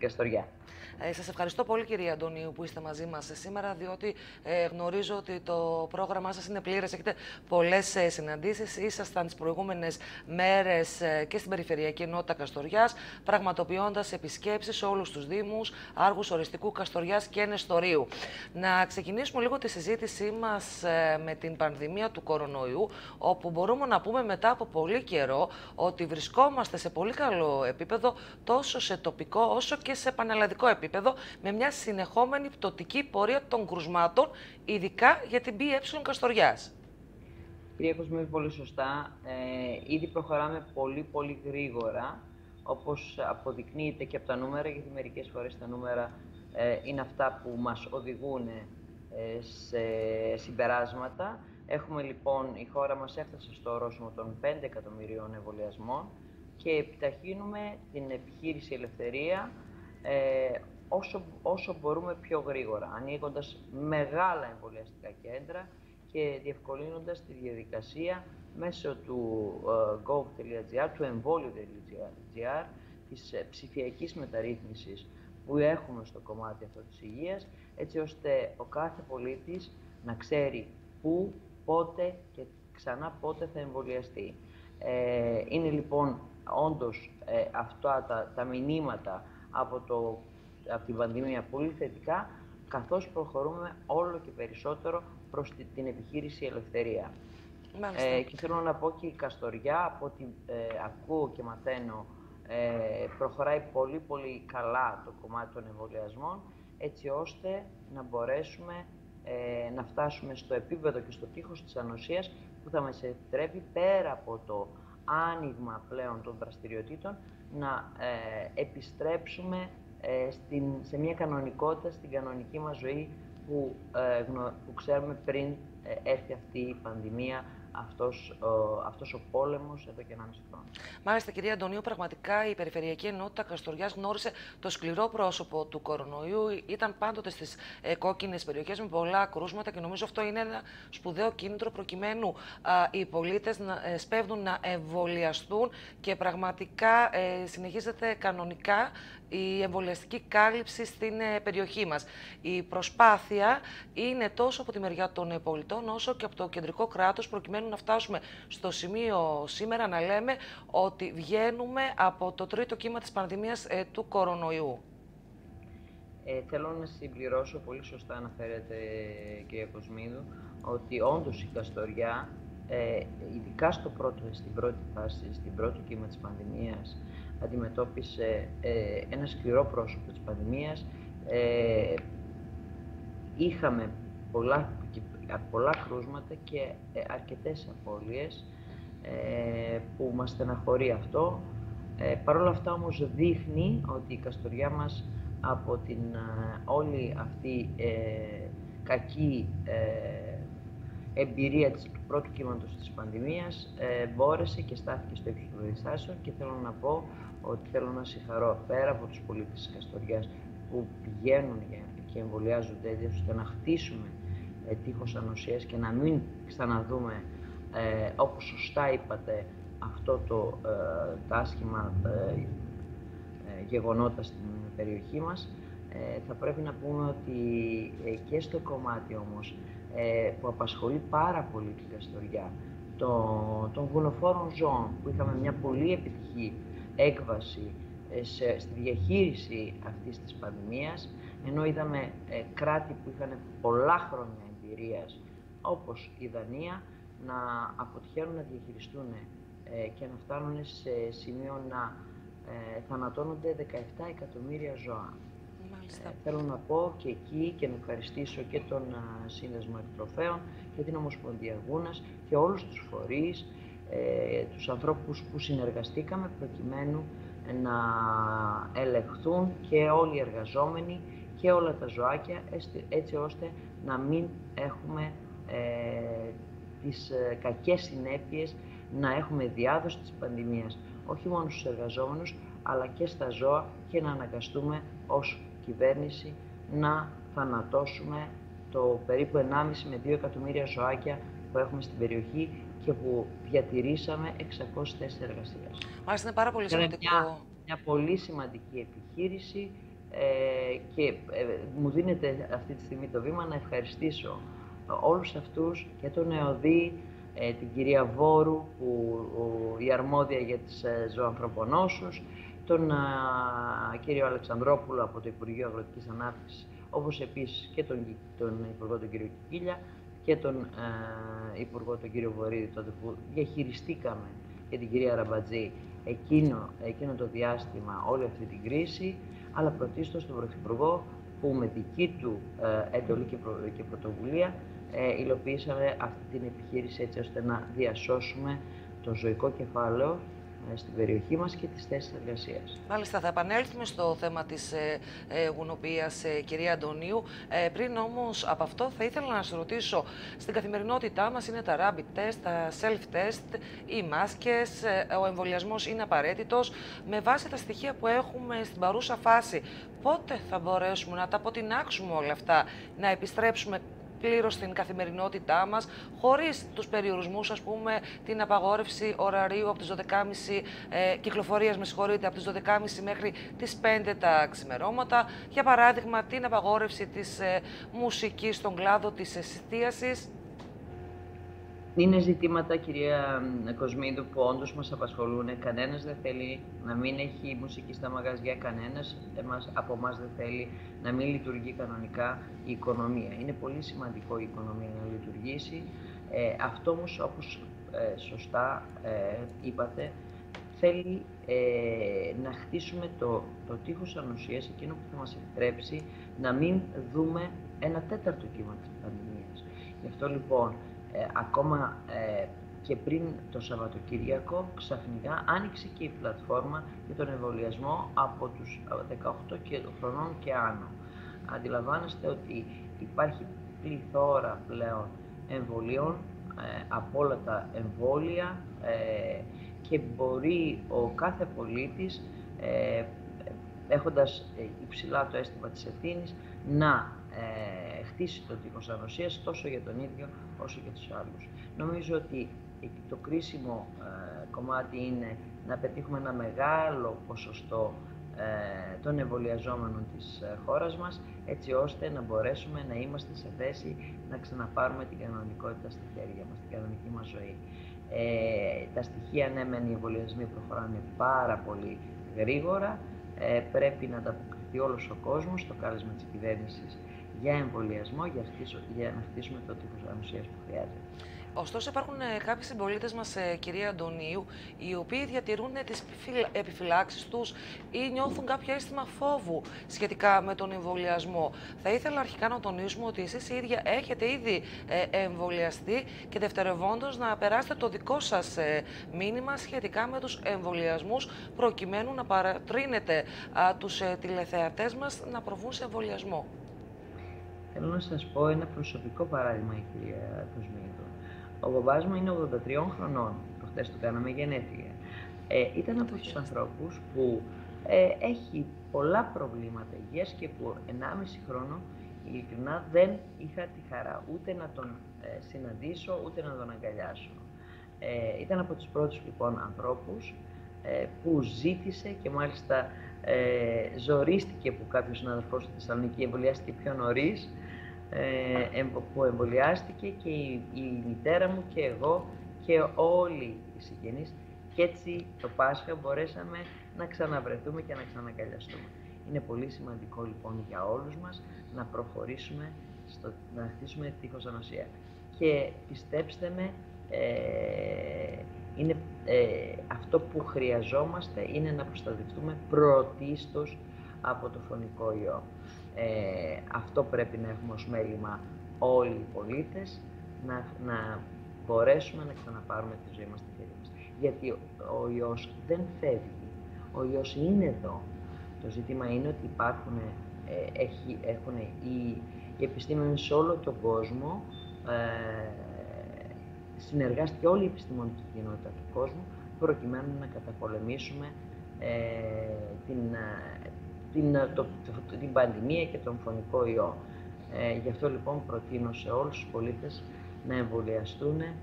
την Καστοριά. Ε, σας ευχαριστώ πολύ κυρία Αντωνίου που είστε μαζί μας σήμερα, διότι ε, γνωρίζω ότι το πρόγραμμά σας είναι πλήρες. Έχετε πολλές ε, συναντήσεις. Ήσασταν τις προηγούμενες μέρες ε, και στην Περιφερειακή Ενότητα Καστοριάς, πραγματοποιώντας επισκέψεις σε όλους τους Δήμους, Άργους Οριστικού Καστοριάς και Νεστορίου. Να ξεκινήσουμε λίγο τη συζήτησή μας ε, με την πανδημία του κορονοϊού, όπου μπορούμε να πούμε μετά από πολύ καιρό ότι βρισκόμαστε σε πολύ καλό επίπεδο, τόσο σε τοπικό όσο και σε πανελλαδικό επίπεδο με μια συνεχόμενη πτωτική πορεία των κρουσμάτων, ειδικά για την BE Καστοριάς. Κυρία Κοσμίδη, πολύ σωστά. Ε, ήδη προχωράμε πολύ πολύ γρήγορα, όπως αποδεικνύεται και από τα νούμερα, γιατί μερικές φορές τα νούμερα ε, είναι αυτά που μας οδηγούν ε, σε συμπεράσματα. Έχουμε λοιπόν, η χώρα μας έφτασε στο ορόσημο των 5 εκατομμυρίων εμβολιασμών και επιταχύνουμε την επιχείρηση Ελευθερία ε, όσο, όσο μπορούμε πιο γρήγορα, ανοίγοντας μεγάλα εμβολιαστικά κέντρα και διευκολύνοντας τη διαδικασία μέσω του uh, gov.gr, του εμβόλιο.gr, της uh, ψηφιακής μεταρρύθμισης που έχουμε στο κομμάτι αυτό της υγείας, έτσι ώστε ο κάθε πολίτης να ξέρει πού, πότε και ξανά πότε θα εμβολιαστεί. Ε, είναι λοιπόν όντως ε, αυτά τα, τα μηνύματα από, το, από την πανδημία πολύ θετικά, καθώς προχωρούμε όλο και περισσότερο προς την επιχείρηση Ελευθερία. Ε, και θέλω να πω και η Καστοριά, από ό,τι ε, ακούω και μαθαίνω, ε, προχωράει πολύ πολύ καλά το κομμάτι των εμβολιασμών, έτσι ώστε να μπορέσουμε ε, να φτάσουμε στο επίπεδο και στο τείχος της ανοσίας που θα μας επιτρέπει πέρα από το άνοιγμα πλέον των δραστηριοτήτων να ε, επιστρέψουμε ε, στην, σε μια κανονικότητα στην κανονική μας ζωή που, ε, που ξέρουμε πριν ε, έρθει αυτή η πανδημία αυτός, ο, αυτός ο πόλεμος εδώ και 1,5 χρόνο. Μάλιστα, κυρία Αντωνίου, πραγματικά η Περιφερειακή Ενότητα Καστοριάς γνώρισε το σκληρό πρόσωπο του κορονοϊού. Ήταν πάντοτε στις ε, κόκκινες περιοχές με πολλά κρούσματα και νομίζω αυτό είναι ένα σπουδαίο κίνητρο προκειμένου οι πολίτες να ε, σπέβδουν να εμβολιαστούν και πραγματικά ε, συνεχίζεται κανονικά η εμβολιαστική κάλυψη στην ε, περιοχή μας. Η προσπάθεια είναι τόσο από τη μεριά των ε, πολιτών όσο και από το κεντρικό κράτος προκειμένου να φτάσουμε στο σημείο σήμερα να λέμε ότι βγαίνουμε από το τρίτο κύμα της πανδημίας ε, του κορονοϊού. Ε, θέλω να συμπληρώσω, πολύ σωστά αναφέρεται κυρία Κοσμίδου, ότι όντως η Καστοριά, ε, ειδικά στο πρώτο, στην πρώτη φάση, στην πρώτη κύμα της πανδημίας, αντιμετώπισε ε, ένα σκληρό πρόσωπο της πανδημίας. Ε, είχαμε πολλά, πολλά κρούσματα και ε, αρκετές απώλειες ε, που μας στεναχωρεί αυτό. Ε, Παρ' όλα αυτά όμως δείχνει ότι η Καστοριά μας από την όλη αυτή κακή εμπειρία της, του πρώτου κύματος της πανδημίας μπόρεσε και στάθηκε στο ύψος των και θέλω να πω ότι θέλω να συγχαρώ πέρα από τους πολίτες της Καστοριάς που πηγαίνουν και εμβολιάζονται έτσι ώστε να χτίσουμε ε, τείχος ανοσίας και να μην ξαναδούμε, ε, όπως σωστά είπατε, αυτό το ε, τα άσχημα ε, ε, γεγονότα στην περιοχή μας. θα πρέπει να πούμε ότι και στο κομμάτι όμως που απασχολεί πάρα πολύ την Καστοριά, των βοηνοφόρων ζώων, που είχαμε μια πολύ επιτυχή έκβαση ε, σε, στη διαχείριση αυτής της πανδημίας, ενώ είδαμε ε, κράτη που είχαν πολλά χρόνια εμπειρίας, όπως η Δανία, να αποτυχαίνουν να διαχειριστούν ε, και να φτάνουν σε σημείο να ε, θανατώνονται 17 εκατομμύρια ζώα. Ε, θέλω να πω και εκεί και να ευχαριστήσω και τον Σύνδεσμο Εκτροφέων και την Ομοσπονδία Γούνας και όλους τους φορείς ε, τους ανθρώπους που συνεργαστήκαμε προκειμένου να ελεγχθούν και όλοι οι εργαζόμενοι και όλα τα ζωάκια έτσι ώστε να μην έχουμε ε, τις ε, κακές συνέπειες να έχουμε διάδοση της πανδημίας όχι μόνο στους εργαζόμενους αλλά και στα ζώα και να αναγκαστούμε ως κυβέρνηση να θανατώσουμε το περίπου 1,5 με 2 εκατομμύρια ζωάκια που έχουμε στην περιοχή και που διατηρήσαμε 600 θέσεις εργασίας. Μάλιστα είναι πάρα πολύ σημαντικό. Μια, μια πολύ σημαντική επιχείρηση ε, και ε, μου δίνεται αυτή τη στιγμή το βήμα να ευχαριστήσω όλους αυτούς και τον ΕΟΔΗ, ε, την κυρία Βόρου, που, η αρμόδια για τις ζωοανθρωπονόσους, τον κύριο Αλεξανδρόπουλο από το Υπουργείο Αγροτικής Ανάπτυξης, όπως επίσης και τον, τον Υπουργό τον κύριο Κικίλια και τον Υπουργό τον κύριο Βορύδη, τότε που διαχειριστήκαμε και την κυρία Ραμπατζή εκείνο, εκείνο το διάστημα όλη αυτή την κρίση, αλλά πρωτίστως τον Πρωθυπουργό που με δική του ε, έντολη και, και πρωτοβουλία ε, υλοποιήσαμε αυτή την επιχείρηση έτσι ώστε να διασώσουμε το ζωικό κεφάλαιο ε, στην περιοχή μας και τις θέσεις εργασίας. Μάλιστα, θα επανέλθουμε στο θέμα της ε, ε, γουνοποιίας, ε, κυρία Αντωνίου. Ε, πριν όμως από αυτό θα ήθελα να σας ρωτήσω, στην καθημερινότητά μας είναι τα rapid test, τα self-test, οι μάσκες, ο εμβολιασμός είναι απαραίτητος. Με βάση τα στοιχεία που έχουμε στην παρούσα φάση, πότε θα μπορέσουμε να τα αποτινάξουμε όλα αυτά, να επιστρέψουμε πλήρως στην καθημερινότητά μας, χωρίς τους περιορισμούς, ας πούμε, την απαγόρευση ωραρίου από τις 12.30, ε, κυκλοφορίας, με συγχωρείτε, από τις 12.30 μέχρι τις 5 τα ξημερώματα. Για παράδειγμα, την απαγόρευση της ε, μουσικής στον κλάδο της εστίασης, είναι ζητήματα, κυρία Κοσμίδου, που όντως μας απασχολούν. Κανένας δεν θέλει να μην έχει μουσική στα μαγαζιά, κανένας από εμάς δεν θέλει να μην λειτουργεί κανονικά η οικονομία. Είναι πολύ σημαντικό η οικονομία να λειτουργήσει. Ε, αυτό όμως, όπως ε, σωστά ε, είπατε, θέλει ε, να χτίσουμε το, το τείχος ανοσίας, εκείνο που θα μας επιτρέψει να μην δούμε ένα τέταρτο κύμα της πανδημίας. Γι' αυτό λοιπόν ε, ακόμα ε, και πριν το Σαββατοκύριακο ξαφνικά άνοιξε και η πλατφόρμα για τον εμβολιασμό από τους 18 ε, χρονών και άνω. Αντιλαμβάνεστε ότι υπάρχει πληθώρα πλέον εμβολίων από όλα τα εμβόλια και μπορεί ο κάθε πολίτης έχοντας υψηλά το αίσθημα της ευθύνης να ε, χτίσει το τείχος ανοσίας τόσο για τον ίδιο όσο και τους άλλους. Νομίζω ότι το κρίσιμο ε, κομμάτι είναι να πετύχουμε ένα μεγάλο ποσοστό ε, των εμβολιαζόμενων της ε, χώρας μας, έτσι ώστε να μπορέσουμε να είμαστε σε θέση να ξαναπάρουμε την κανονικότητα στη χέρια μας, την κανονική μας ζωή. Ε, τα στοιχεία, ναι, μεν οι εμβολιασμοί προχωράνε πάρα πολύ γρήγορα, ε, πρέπει να ανταποκριθεί όλος ο κόσμος στο κάλεσμα της κυβέρνησης για εμβολιασμό, για, για να χτίσουμε το τύπο ανοσία που χρειάζεται. Ωστόσο, υπάρχουν ε, κάποιοι συμπολίτες μας, ε, κυρία Αντωνίου, οι οποίοι διατηρούν τις επιφυλάξεις τους ή νιώθουν κάποιο αίσθημα φόβου σχετικά με τον εμβολιασμό. Θα ήθελα αρχικά να τονίσουμε ότι εσείς οι ίδια έχετε ήδη ε, εμβολιαστεί και δευτερευόντως να περάσετε το δικό σας μήνυμα σχετικά με τους εμβολιασμούς, προκειμένου να παρατρύνετε τους τηλεθεατές μας να προβούν σε εμβολιασμό. Θέλω να σας πω ένα προσωπικό παράδειγμα, η κυρία Κοσμίδου. Ο μπαμπάς μου είναι 83 χρονών, προχτές του κάναμε γενέθλια. Ε, ήταν από τους ανθρώπους που ε, έχει πολλά προβλήματα υγείας και που 1,5 χρόνο ειλικρινά δεν είχα τη χαρά ούτε να τον ε, συναντήσω ούτε να τον αγκαλιάσω. Ε, ήταν από τους πρώτους λοιπόν ανθρώπους ε, που ζήτησε και μάλιστα ε, ζορίστηκε που κάποιος συναδελφός στη Θεσσαλονίκη εμβολιάστηκε πιο νωρίς, ε, που εμβολιάστηκε και η, η μητέρα μου και εγώ και όλοι οι συγγενείς και έτσι το Πάσχα μπορέσαμε να ξαναβρεθούμε και να ξαναγκαλιαστούμε. Είναι πολύ σημαντικό λοιπόν για όλους μας να προχωρήσουμε, στο, να χτίσουμε τείχος ανοσία. Και πιστέψτε με, ε, είναι, ε, αυτό που χρειαζόμαστε είναι να προστατευτούμε πρωτίστως από το φωνικό ιό. Ε, αυτό πρέπει να έχουμε ως μέλημα όλοι οι πολίτες, να, να μπορέσουμε να ξαναπάρουμε τη ζωή μας στη χέρια μας. Γιατί ο ιός δεν φεύγει, ο ιός είναι εδώ. Το ζήτημα είναι ότι υπάρχουν, ε, έχει, έχουν οι, οι επιστήμονες σε όλο τον κόσμο ε, συνεργάστηκε όλη η επιστημονική κοινότητα του κόσμου προκειμένου να καταπολεμήσουμε ε, την, ε, την, ε, το, την πανδημία και τον φωνικό ιό. Ε, γι' αυτό λοιπόν προτείνω σε όλους τους πολίτες να εμβολιαστούν ε,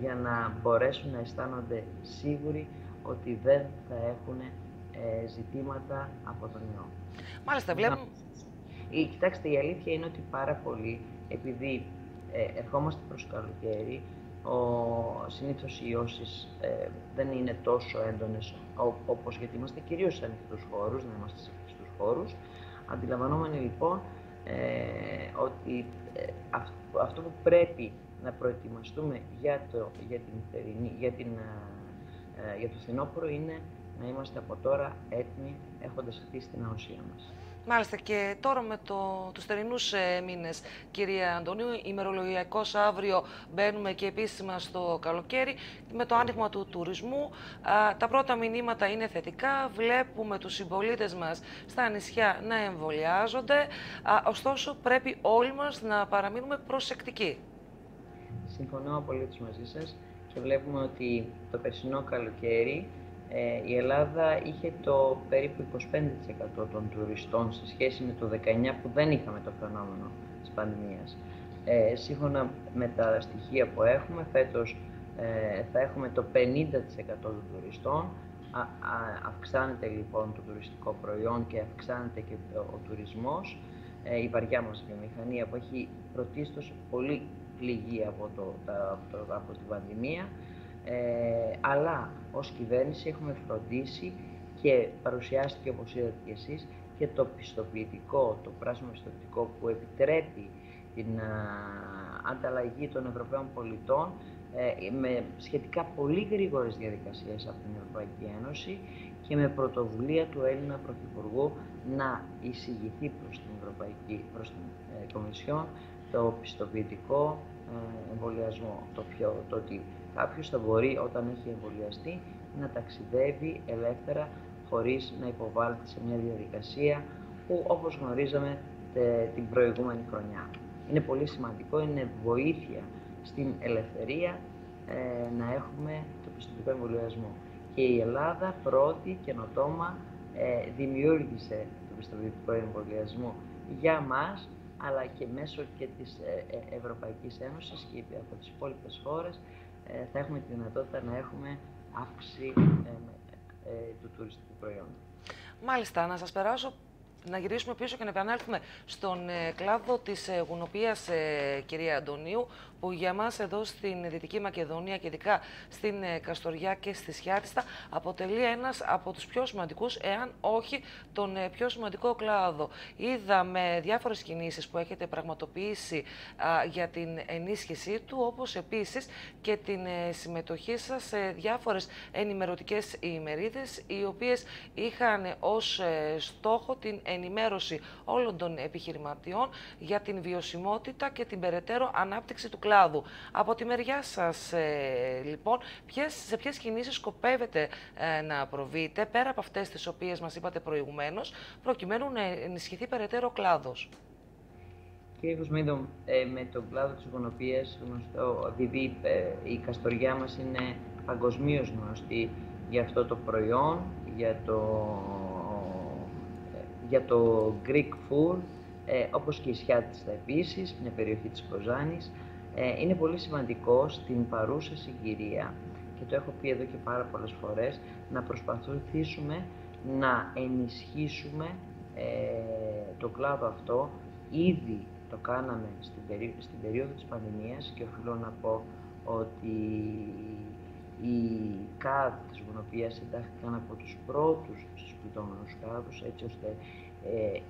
για να μπορέσουν να αισθάνονται σίγουροι ότι δεν θα έχουν ε, ζητήματα από τον ιό. Μάλιστα, βλέπουμε... Η, κοιτάξτε, η αλήθεια είναι ότι πάρα πολύ, επειδή ε, ερχόμαστε προς το καλοκαίρι, ο, συνήθως οι ιώσεις ε, δεν είναι τόσο έντονες όπως γιατί είμαστε κυρίως σε ανοιχτούς χώρους, να είμαστε σε ανοιχτούς χώρους. Αντιλαμβανόμενοι λοιπόν ε, ότι ε, αυτό, που πρέπει να προετοιμαστούμε για το, για την θερινή, για, την, ε, για το φθινόπωρο είναι να είμαστε από τώρα έτοιμοι έχοντας χτίσει την αουσία μας. Μάλιστα και τώρα με το, τους θερινούς ε, μήνες, κυρία Αντωνίου, ημερολογιακός αύριο μπαίνουμε και επίσημα στο καλοκαίρι. Με το άνοιγμα του τουρισμού, τα πρώτα μηνύματα είναι θετικά. Βλέπουμε τους συμπολίτες μας στα νησιά να εμβολιάζονται. ωστόσο, πρέπει όλοι μας να παραμείνουμε προσεκτικοί. Συμφωνώ απολύτως μαζί σας και βλέπουμε ότι το περσινό καλοκαίρι ε, η Ελλάδα είχε το περίπου 25% των τουριστών σε σχέση με το 19% που δεν είχαμε το φαινόμενο της πανδημίας. Ε, σύμφωνα με τα στοιχεία που έχουμε, φέτος ε, θα έχουμε το 50% των τουριστών. Α, αυξάνεται λοιπόν το τουριστικό προϊόν και αυξάνεται και ο, τουρισμός. Ε, η βαριά μας βιομηχανία που έχει πρωτίστως πολύ πληγή από, το, από, από την πανδημία ε, αλλά ως κυβέρνηση έχουμε φροντίσει και παρουσιάστηκε όπως είδατε και εσείς και το πιστοποιητικό, το πράσινο πιστοποιητικό που επιτρέπει την α, ανταλλαγή των Ευρωπαίων πολιτών ε, με σχετικά πολύ γρήγορες διαδικασίες από την Ευρωπαϊκή Ένωση και με πρωτοβουλία του Έλληνα Πρωθυπουργού να εισηγηθεί προς την Ευρωπαϊκή, προς την ε, Κομισιόν το πιστοποιητικό ε, εμβολιασμό, το, πιο, το ότι κάποιος θα μπορεί όταν έχει εμβολιαστεί να ταξιδεύει ελεύθερα χωρίς να υποβάλλεται σε μια διαδικασία που όπως γνωρίζαμε την προηγούμενη χρονιά. Είναι πολύ σημαντικό, είναι βοήθεια στην ελευθερία ε, να έχουμε το πιστοτικό εμβολιασμό. Και η Ελλάδα πρώτη καινοτόμα ε, δημιούργησε το πιστοποιητικό εμβολιασμό για μας, αλλά και μέσω και της ε, ε Ευρωπαϊκής Ένωσης και από τις υπόλοιπες χώρες ε, θα έχουμε τη δυνατότητα να έχουμε αύξηση ε, ε, του τουριστικού προϊόντος. Μάλιστα, να σας περάσω να γυρίσουμε πίσω και να επανέλθουμε στον ε, κλάδο της ε, γουνοπίας, ε, κυρία Αντωνίου, που για μας εδώ στην Δυτική Μακεδονία και ειδικά στην Καστοριά και στη Σιάτιστα αποτελεί ένας από τους πιο σημαντικούς, εάν όχι τον πιο σημαντικό κλάδο. Είδαμε διάφορες κινήσεις που έχετε πραγματοποιήσει για την ενίσχυσή του, όπως επίσης και την συμμετοχή σας σε διάφορες ενημερωτικές ημερίδες, οι οποίες είχαν ως στόχο την ενημέρωση όλων των επιχειρηματιών για την βιωσιμότητα και την περαιτέρω ανάπτυξη του κλάδου. Από τη μεριά σας, ε, λοιπόν, ποιες, σε ποιες κινήσεις σκοπεύετε ε, να προβείτε, πέρα από αυτές τις οποίες μας είπατε προηγουμένως, προκειμένου να ενισχυθεί περαιτέρω ο κλάδος; Κύριε Κουσμίδο, ε, με τον κλάδο της γονοπίας, γνωστό, επειδή η καστοριά μας είναι παγκοσμίως γνωστή για αυτό το προϊόν, για το για το Greek Food, ε, όπως και η Σιάτιστα επίσης, μια περιοχή της Κοζάνης. Ε, είναι πολύ σημαντικό στην παρούσα συγκυρία, και το έχω πει εδώ και πάρα πολλές φορές, να προσπαθήσουμε να ενισχύσουμε ε, το κλάδο αυτό. Ήδη το κάναμε στην, στην περίοδο της πανδημίας και οφείλω να πω ότι οι ΚΑΔ της Γουνοπίας εντάχθηκαν από τους πρώτους στους πληττόμενους κάδους, έτσι ώστε ε,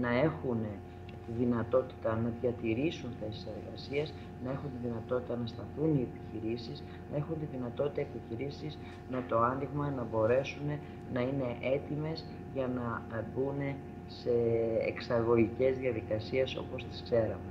να έχουν τη δυνατότητα να διατηρήσουν θέσεις εργασίας, να έχουν τη δυνατότητα να σταθούν οι επιχειρήσεις, να έχουν τη δυνατότητα οι επιχειρήσεις με το άνοιγμα να μπορέσουν να είναι έτοιμες για να μπουν σε εξαγωγικές διαδικασίες όπως τις ξέραμε.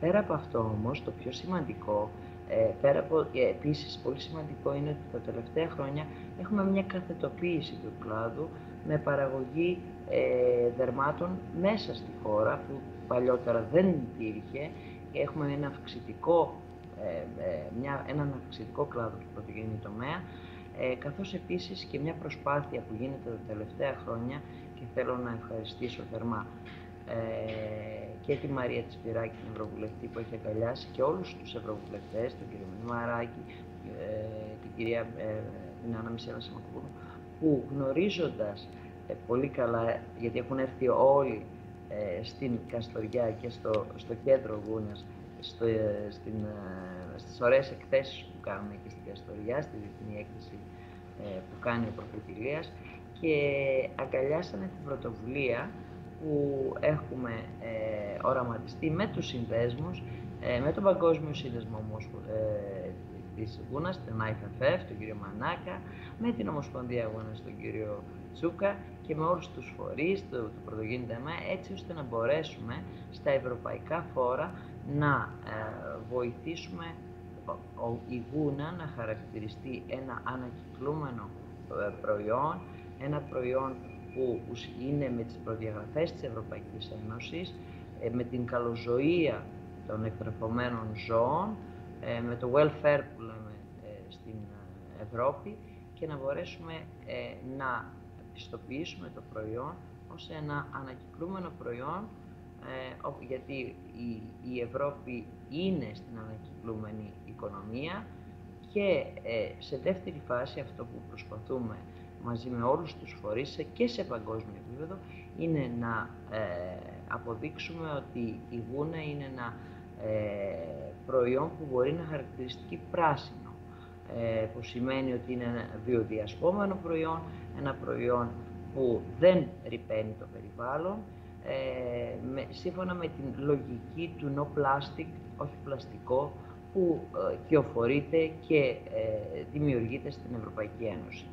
Πέρα από αυτό όμως, το πιο σημαντικό ε, πέρα από, ε, επίσης, πολύ σημαντικό είναι ότι τα τελευταία χρόνια έχουμε μια καθετοποίηση του κλάδου με παραγωγή ε, δερμάτων μέσα στη χώρα που παλιότερα δεν υπήρχε. Έχουμε ένα αυξητικό, ε, ε, μια, έναν αυξητικό κλάδο του πρωτογενή τομέα, ε, καθώς επίσης και μια προσπάθεια που γίνεται τα τελευταία χρόνια και θέλω να ευχαριστήσω θερμά ε, και τη Μαρία Τσιπυράκη, την Ευρωβουλευτή που έχει αγκαλιάσει και όλους τους Ευρωβουλευτές, τον κύριο Μαράκη, ε, την κυρία ε, την Άννα Μισέλα που γνωρίζοντας πολύ καλά, γιατί έχουν έρθει όλοι στην Καστοριά και στο, στο κέντρο Γούνας, στο, στην, στις ωραίες εκθέσεις που κάνουμε και στην Καστοριά, στη διεθνή έκθεση που κάνει ο Προφητηλίας και αγκαλιάσανε την πρωτοβουλία που έχουμε ε, οραματιστεί με τους συνδέσμους, ε, με τον Παγκόσμιο Σύνδεσμο όμως, ε, της Γούνας, τον IFFF, τον κύριο Μανάκα, με την Ομοσπονδία Γούνας, τον κύριο Τσούκα και με όλους τους φορείς του, του Πρωτογίνη έτσι ώστε να μπορέσουμε στα ευρωπαϊκά φόρα να ε, βοηθήσουμε ο, η Γούνα να χαρακτηριστεί ένα ανακυκλούμενο ε, προϊόν, ένα προϊόν που είναι με τις προδιαγραφές της Ευρωπαϊκής Ένωσης, ε, με την καλοζωία των εκτρεφωμένων ζώων, ε, με το welfare που λέμε ε, στην Ευρώπη και να μπορέσουμε να πιστοποιήσουμε το προϊόν ως ένα ανακυκλούμενο προϊόν γιατί η Ευρώπη είναι στην ανακυκλούμενη οικονομία και σε δεύτερη φάση αυτό που προσπαθούμε μαζί με όλους τους φορείς και σε παγκόσμιο επίπεδο είναι να ε, αποδείξουμε ότι η γούνα είναι ένα ε, προϊόν που μπορεί να χαρακτηριστεί πράσινο ε, που σημαίνει ότι είναι ένα βιοδιασπόμενο προϊόν, ένα προϊόν που δεν ρηπαίνει το περιβάλλον ε, με, σύμφωνα με την λογική του no plastic, όχι πλαστικό, που ε, κυοφορείται και δημιουργείται στην Ευρωπαϊκή Ένωση.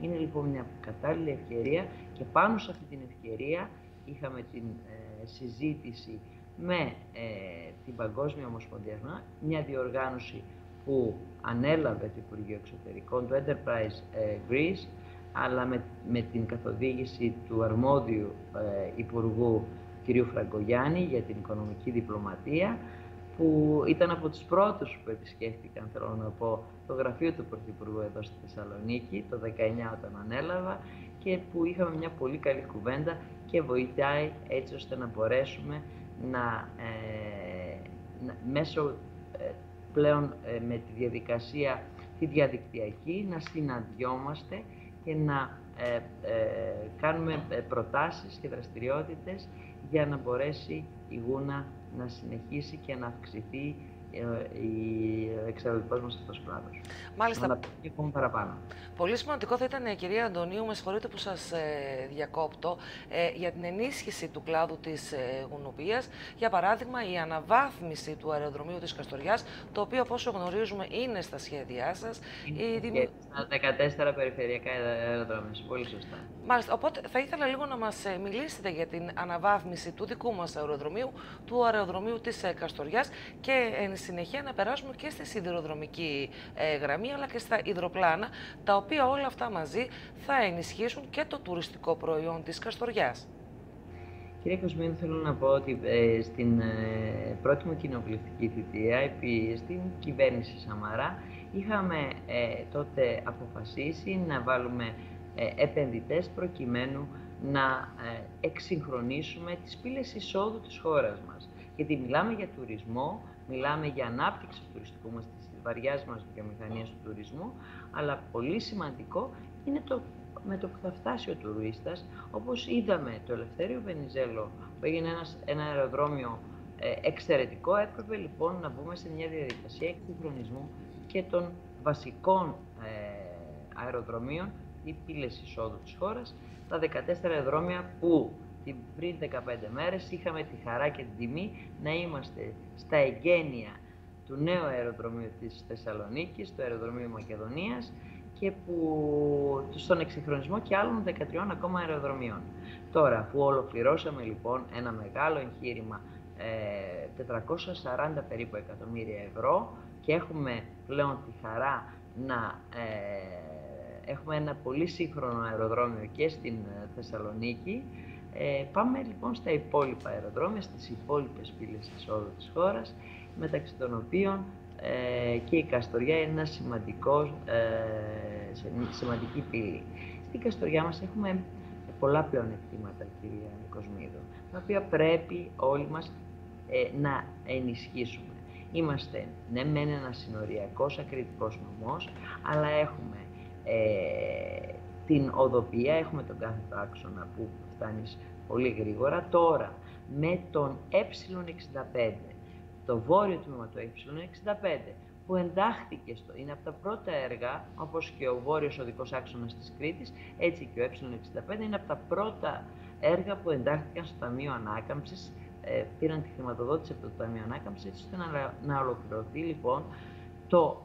Είναι λοιπόν μια κατάλληλη ευκαιρία και πάνω σε αυτή την ευκαιρία είχαμε την ε, συζήτηση με ε, την Παγκόσμια Ομοσπονδία, μια διοργάνωση που ανέλαβε το Υπουργείο Εξωτερικών, το Enterprise ε, Greece, αλλά με, με την καθοδήγηση του αρμόδιου Υπουργού κ. Φραγκογιάννη για την οικονομική διπλωματία, που ήταν από τους πρώτους που επισκέφτηκαν, θέλω να πω, το γραφείο του Πρωθυπουργού εδώ στη Θεσσαλονίκη, το 19 όταν ανέλαβα, και που είχαμε μια πολύ καλή κουβέντα και βοηθάει έτσι ώστε να μπορέσουμε να, ε, μέσω ε, πλέον ε, με τη διαδικασία τη διαδικτυακή να συναντιόμαστε και να ε, κάνουμε προτάσεις και δραστηριότητες για να μπορέσει η Γούνα να συνεχίσει και να αυξηθεί ο εξαιρετικό μας αυτό κλάδο. Μάλιστα. Να παραπάνω. Πολύ σημαντικό θα ήταν, κυρία Αντωνίου, με συγχωρείτε που σας ε, διακόπτω, ε, για την ενίσχυση του κλάδου της ε, γουνοπία. Για παράδειγμα, η αναβάθμιση του αεροδρομίου της Καστοριάς, το οποίο, όπω γνωρίζουμε, είναι στα σχέδιά σας. Είναι στα 14 περιφερειακά αεροδρόμια. Πολύ σωστά. Μάλιστα. Οπότε θα ήθελα λίγο να μας ε, μιλήσετε για την αναβάθμιση του δικού μας αεροδρομίου, του αεροδρομίου της ε, Καστοριάς και εν συνεχεία να περάσουμε και στη σιδηροδρομική ε, γραμμή αλλά και στα υδροπλάνα, τα οποία όλα αυτά μαζί θα ενισχύσουν και το τουριστικό προϊόν της Καστοριάς. Κύριε Κοσμίνη, θέλω να πω ότι ε, στην ε, πρώτη μου κοινοβουλευτική θητεία, επί, στην κυβέρνηση Σαμαρά, είχαμε ε, τότε αποφασίσει να βάλουμε επενδυτές προκειμένου να εξυγχρονίσουμε τις πύλες εισόδου της χώρας μας. Γιατί μιλάμε για τουρισμό, μιλάμε για ανάπτυξη του τουριστικού μας, της βαριάς μας βιομηχανίας του τουρισμού, αλλά πολύ σημαντικό είναι το με το που θα φτάσει ο τουρίστας, όπως είδαμε το Ελευθέριο Βενιζέλο, που έγινε ένας, ένα αεροδρόμιο ε, εξαιρετικό, έπρεπε λοιπόν να μπούμε σε μια διαδικασία εξυγχρονισμού και των βασικών ε, αεροδρομίων, οι πύλες εισόδου της χώρας, τα 14 αεροδρόμια που πριν 15 μέρες είχαμε τη χαρά και την τιμή να είμαστε στα εγγένεια του νέου αεροδρομίου της Θεσσαλονίκης, του αεροδρομίου Μακεδονίας και που, στον εξυγχρονισμό και άλλων 13 ακόμα αεροδρομίων. Τώρα, αφού ολοκληρώσαμε λοιπόν ένα μεγάλο εγχείρημα ε, 440 περίπου εκατομμύρια ευρώ και έχουμε πλέον τη χαρά να ε, έχουμε ένα πολύ σύγχρονο αεροδρόμιο και στην ε, Θεσσαλονίκη, ε, πάμε λοιπόν στα υπόλοιπα αεροδρόμια, στις υπόλοιπες πύλες εισόδου της χώρας, μεταξύ των οποίων ε, και η Καστοριά είναι ένα σημαντικό, ε, σημαντική πύλη. Στην Καστοριά μας έχουμε πολλά πλεονεκτήματα, κυρία Κοσμίδου, τα οποία πρέπει όλοι μας ε, να ενισχύσουμε. Είμαστε, ναι, μεν ένας συνοριακός ακριτικός νομός, αλλά έχουμε ε, την οδοπία, έχουμε τον κάθε άξονα που φτάνεις πολύ γρήγορα. Τώρα, με τον ε65, το βόρειο τμήμα του ε65, που εντάχθηκες στο, είναι από τα πρώτα έργα, όπως και ο βόρειος οδικός άξονας της Κρήτης, έτσι και ο ε65 είναι από τα πρώτα έργα που εντάχθηκαν στο Ταμείο Ανάκαμψης, ε, πήραν τη χρηματοδότηση από το Ταμείο Ανάκαμψης, έτσι ώστε να, να ολοκληρωθεί λοιπόν το,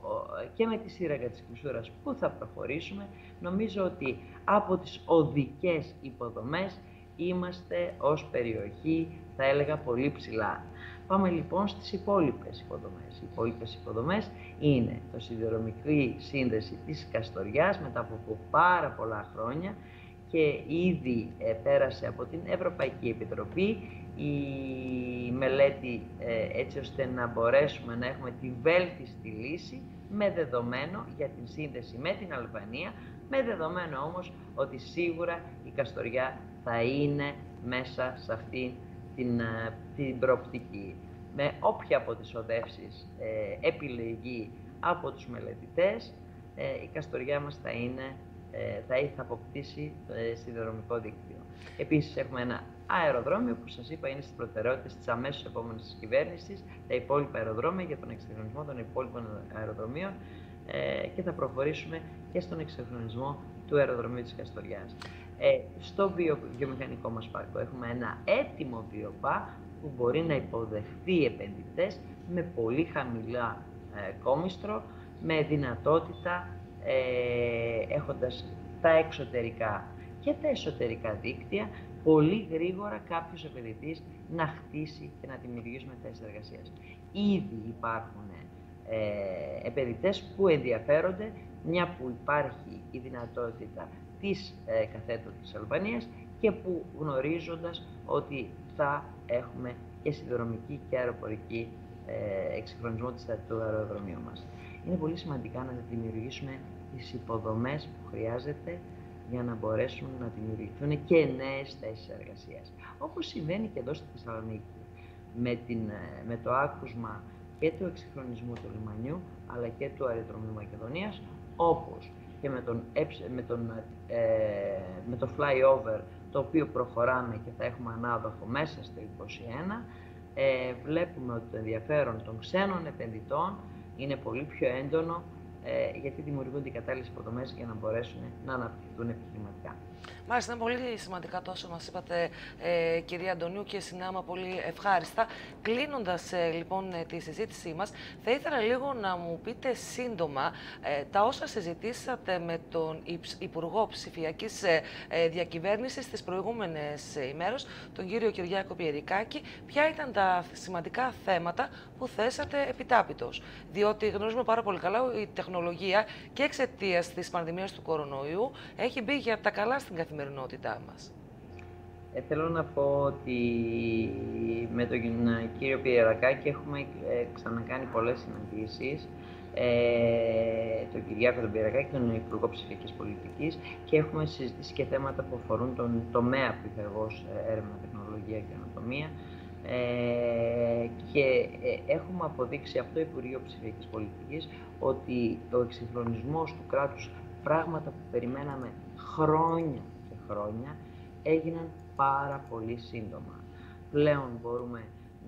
και με τη σύραγγα της κλεισούρας που θα προχωρήσουμε, νομίζω ότι από τις οδικές υποδομές είμαστε ως περιοχή, θα έλεγα, πολύ ψηλά. Πάμε λοιπόν στις υπόλοιπες υποδομές. Οι υπόλοιπες υποδομές είναι το σιδηρομικρή σύνδεση της Καστοριάς μετά από πάρα πολλά χρόνια και ήδη ε, πέρασε από την Ευρωπαϊκή Επιτροπή η μελέτη ε, έτσι ώστε να μπορέσουμε να έχουμε τη βέλτιστη λύση με δεδομένο για την σύνδεση με την Αλβανία, με δεδομένο όμως ότι σίγουρα η Καστοριά θα είναι μέσα σε αυτή την, ε, την προοπτική. Με όποια από τις οδεύσεις ε, επιλεγεί από τους μελετητές, η Καστοριά μας θα είναι ε, θα, θα αποκτήσει ε, σιδηροδρομικό δίκτυο. Επίσης, έχουμε ένα αεροδρόμιο που σας είπα είναι στις προτεραιότητες της αμέσως επόμενης κυβέρνησης, τα υπόλοιπα αεροδρόμια για τον εξυγχρονισμό των υπόλοιπων αεροδρομίων ε, και θα προχωρήσουμε και στον εξυγχρονισμό του αεροδρομίου της Καστοριάς. Ε, στο βιο, βιομηχανικό μας πάρκο έχουμε ένα έτοιμο βιοπά που μπορεί να υποδεχθεί επενδυτές με πολύ χαμηλά ε, κόμιστρο, με δυνατότητα ε, έχοντας τα εξωτερικά και τα εσωτερικά δίκτυα, πολύ γρήγορα κάποιος επενδυτής να χτίσει και να δημιουργήσουμε θέσεις εργασίας. Ήδη υπάρχουν ε, επενδυτές που ενδιαφέρονται, μια που υπάρχει η δυνατότητα της ε, καθέτου της Αλβανίας και που γνωρίζοντας ότι θα έχουμε και συνδρομική και αεροπορική ε, εξυγχρονισμό της του αεροδρομίου μας. Είναι πολύ σημαντικά να δημιουργήσουμε τις υποδομές που χρειάζεται για να μπορέσουν να δημιουργηθούν και νέες θέσεις εργασίας. Όπως συμβαίνει και εδώ στη Θεσσαλονίκη, με, την, ε, με το άκουσμα και του εξυγχρονισμού του λιμανιού, αλλά και του αεροδρομίου Μακεδονίας, όπως και με, τον, με, τον, ε, με το flyover, το οποίο προχωράμε και θα έχουμε ανάδοχο μέσα στο 2021, ε, βλέπουμε ότι το ενδιαφέρον των ξένων επενδυτών είναι πολύ πιο έντονο ε, γιατί δημιουργούνται οι κατάλληλες υποδομές για να μπορέσουν να αναπτυχθούν επιχειρηματικά. Μάλιστα, είναι πολύ σημαντικά τόσο μας είπατε, ε, κυρία Αντωνίου, και συνάμα πολύ ευχάριστα. Κλείνοντας ε, λοιπόν ε, τη συζήτησή μας, θα ήθελα λίγο να μου πείτε σύντομα ε, τα όσα συζητήσατε με τον Υπουργό Ψηφιακής ε, Διακυβέρνησης τις προηγούμενες ημέρες, τον κύριο Κυριάκο Πιερικάκη. Ποια ήταν τα σημαντικά θέματα που θέσατε επιτάπητος. Διότι γνωρίζουμε πάρα πολύ καλά ότι η τεχνολογία και εξαιτίας της πανδημίας του κορονοϊού έχει μπει για τα καλά στην καθημερινότητά μας. Ε, θέλω να πω ότι με τον κύριο Πιερακάκη έχουμε ε, ξανακάνει πολλές συναντήσεις ε, τον Κυριάκο τον Πιερακάκη, τον Υπουργό Ψηφιακής Πολιτικής και έχουμε συζητήσει και θέματα που αφορούν τον τομέα που εγώ ε, έρευνα, τεχνολογία και ανατομία ε, και ε, έχουμε αποδείξει αυτό το Υπουργείο Ψηφιακής Πολιτικής ότι ο εξυγχρονισμός του κράτους πράγματα που περιμέναμε χρόνια και χρόνια έγιναν πάρα πολύ σύντομα. Πλέον μπορούμε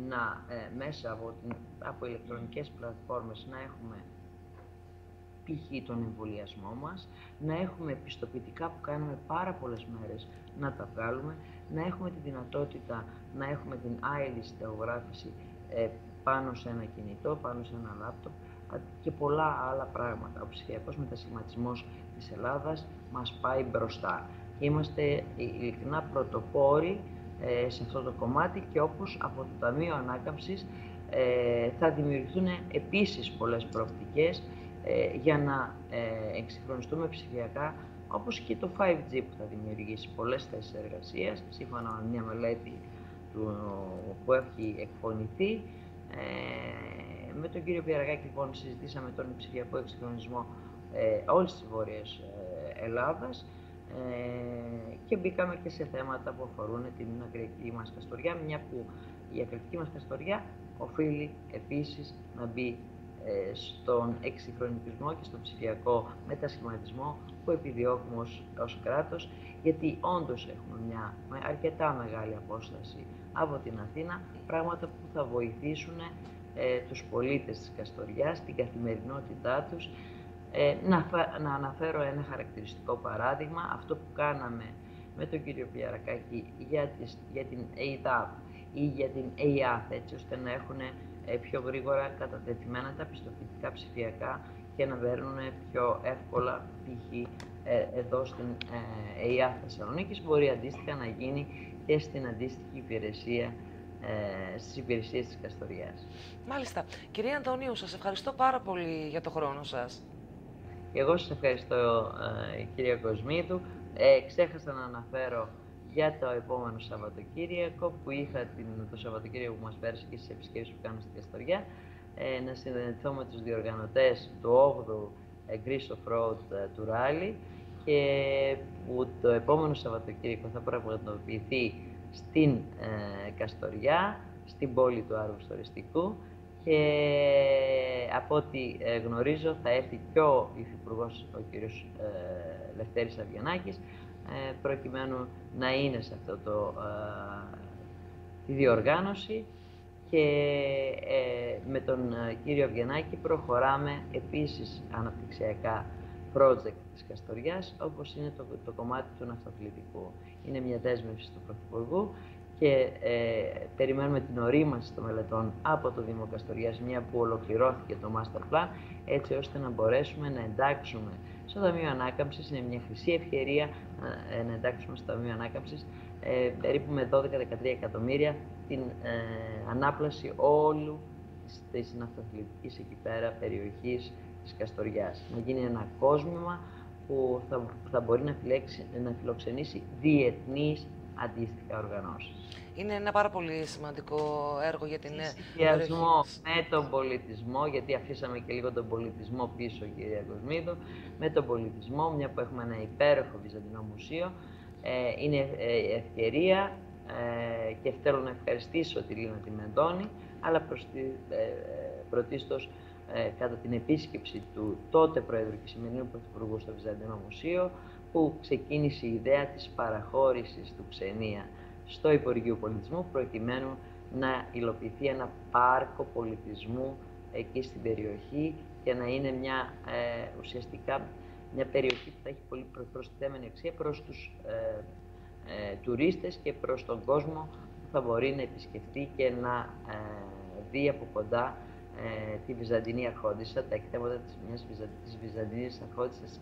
να ε, μέσα από, την, από ηλεκτρονικές πλατφόρμες να έχουμε π.χ. τον εμβολιασμό μας, να έχουμε πιστοποιητικά που κάνουμε πάρα πολλές μέρες να τα βγάλουμε, να έχουμε τη δυνατότητα να έχουμε την άειλη θεογράφηση ε, πάνω σε ένα κινητό, πάνω σε ένα λάπτοπ και πολλά άλλα πράγματα. Ο ψηφιακός μετασχηματισμός της Ελλάδας μας πάει μπροστά. Είμαστε ειλικρινά πρωτοπόροι ε, σε αυτό το κομμάτι και όπως από το Ταμείο Ανάκαμψης ε, θα δημιουργηθούν επίσης πολλές προοπτικές ε, για να ε, εξυγχρονιστούμε ψηφιακά όπως και το 5G που θα δημιουργήσει πολλές θέσεις εργασίας σύμφωνα με μια μελέτη του, που έχει εκπονηθεί. Ε, με τον κύριο Πιεραγάκη λοιπόν συζητήσαμε τον ψηφιακό εξυγχρονισμό ε, όλης της Βόρειας ε, Ελλάδας ε, και μπήκαμε και σε θέματα που αφορούν την ακριτική μας καστοριά, μια που η ακριτική μας καστοριά οφείλει επίσης να μπει ε, στον εξυγχρονισμό και στον ψηφιακό μετασχηματισμό που επιδιώκουμε ως, ως κράτος, γιατί όντως έχουμε μια αρκετά μεγάλη απόσταση από την Αθήνα, πράγματα που θα βοηθήσουν ε, τους πολίτες της Καστοριάς, την καθημερινότητά τους. Ε, να, να αναφέρω ένα χαρακτηριστικό παράδειγμα, αυτό που κάναμε με τον κύριο Πιαρακάκη για, για την ΕΙΔΑΠ ή για την ΕΙΑΘ, έτσι ώστε να έχουν ε, πιο γρήγορα κατατεθειμένα τα πιστοποιητικά ψηφιακά και να παίρνουν πιο εύκολα π.χ. Ε, εδώ στην ε, ΕΙΑΘ Θεσσαλονίκης. Μπορεί αντίστοιχα να γίνει και στην αντίστοιχη υπηρεσία ε, στις υπηρεσίες της Καστοριάς. Μάλιστα. Κυρία Αντωνίου, σας ευχαριστώ πάρα πολύ για το χρόνο σας. Και εγώ σας ευχαριστώ, ε, κυρία Κοσμίδου. Ε, ξέχασα να αναφέρω για το επόμενο Σαββατοκύριακο που είχα την, το Σαββατοκύριακο που μας πέρασε και στις επισκέψεις που κάνουμε στην Καστοριά ε, να συνδεθώ με τους διοργανωτές του 8ου Greece of Road ε, του Ράλι και που το επόμενο Σαββατοκύριακο θα πραγματοποιηθεί στην ε, Καστοριά, στην πόλη του Άργου Στοριστικού και από ό,τι ε, γνωρίζω θα έρθει και ο Υφυπουργός, ο κύριος ε, Λευτέρης Αυγενάκης, ε, προκειμένου να είναι σε αυτό το, ε, τη διοργάνωση και ε, με τον κύριο Αυγενάκη προχωράμε επίσης αναπτυξιακά project της Καστοριάς, όπως είναι το, το κομμάτι του ναυτοθλητικού. Είναι μια δέσμευση του Πρωθυπουργού και ε, περιμένουμε την ορίμαση των μελετών από το Δήμο Καστοριάς, μια που ολοκληρώθηκε το Master Plan, έτσι ώστε να μπορέσουμε να εντάξουμε στο Ταμείο Ανάκαμψης, είναι μια χρυσή ευκαιρία ε, να εντάξουμε στο Ταμείο Ανάκαμψης ε, περίπου με 12-13 εκατομμύρια την ε, ανάπλαση όλου της ναυτοθλητικής εκεί πέρα περιοχής της Καστοριάς. Να γίνει ένα κόσμημα που θα, θα μπορεί να, φιλέξει, να φιλοξενήσει διεθνείς αντίστοιχα οργανώσεις. Είναι ένα πάρα πολύ σημαντικό έργο για την Συνδυασμό με τον πολιτισμό, γιατί αφήσαμε και λίγο τον πολιτισμό πίσω, κυρία Κοσμίδου, με τον πολιτισμό, μια που έχουμε ένα υπέροχο Βυζαντινό Μουσείο, ε, είναι ε, ευκαιρία ε, και θέλω να ευχαριστήσω τη Λίνα τη Μεντώνη, αλλά προς τη, ε, πρωτίστως ε, κατά την επίσκεψη του τότε Πρόεδρου και σημερινού Πρωθυπουργού στο Βυζαντινό Μουσείο, που ξεκίνησε η ιδέα της παραχώρησης του Ξενία στο Υπουργείο Πολιτισμού, προκειμένου να υλοποιηθεί ένα πάρκο πολιτισμού εκεί στην περιοχή και να είναι μια, ε, ουσιαστικά μια περιοχή που θα έχει πολύ προστιθέμενη αξία προς τους ε, ε, τουρίστες και προς τον κόσμο που θα μπορεί να επισκεφτεί και να ε, δει από κοντά ε, τη Βυζαντινή Αρχόντισσα, τα εκτέματα της μιας της Βυζαντινής Αρχόντισσας της